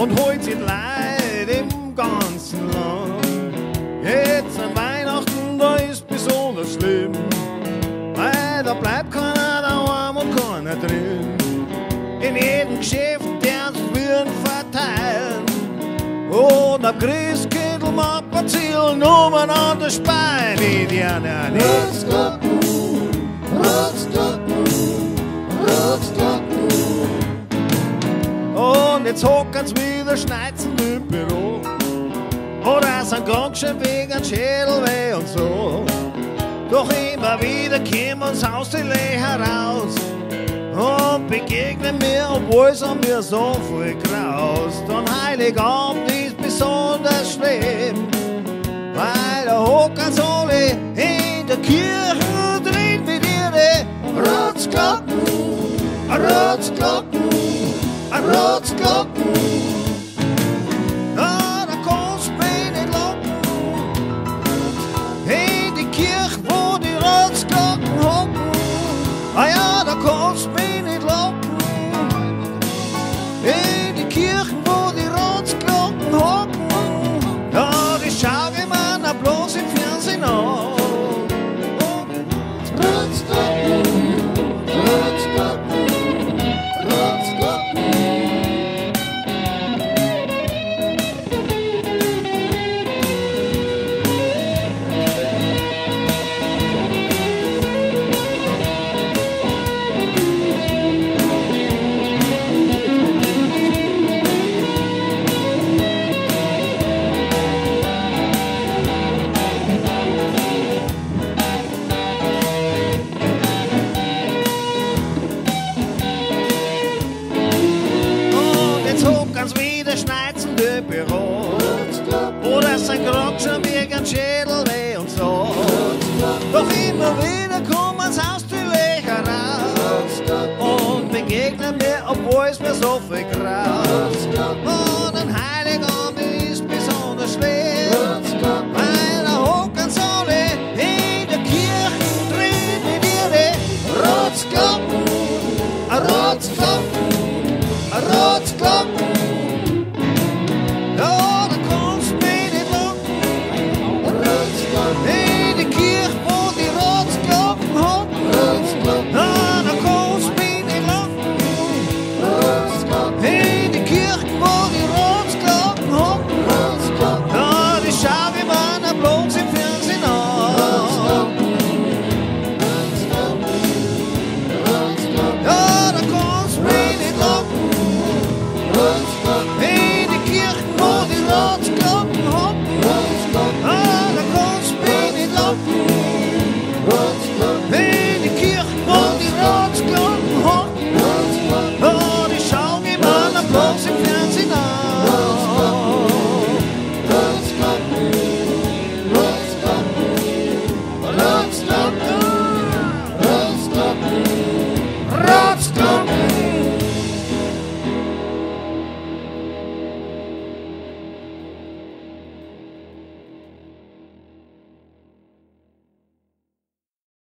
und holt sich Leid im ganzen Land. Jetzt an Weihnachten, da ist besonders schlimm, weil da bleibt keiner daheim und keiner drin. In jedem Geschäft, der wird verteilen. Und am Christkindl macht man Zielnummern an der Speine, Indianer nicht. Und jetzt hocken's wieder schneizen im Büro. Oder sind krank schon wegen Schädelweh und so. Doch immer wieder kommen uns aus den Löcher raus und begegnen mir, obwohl es an mir so viel graust. Und Heiligabend ist besonders schlimm, weil da sie alle in der Kirche drin mit ihren Rotzglocken, Rotzglocken, Rotzglocken. Ah, Gegner mir, op es mir so viel graust. Und ein heiliger mir ist besonders schwer. kan Hochkanzone in der Kirche drin in ihre Rotzklappen, Rotzklappen.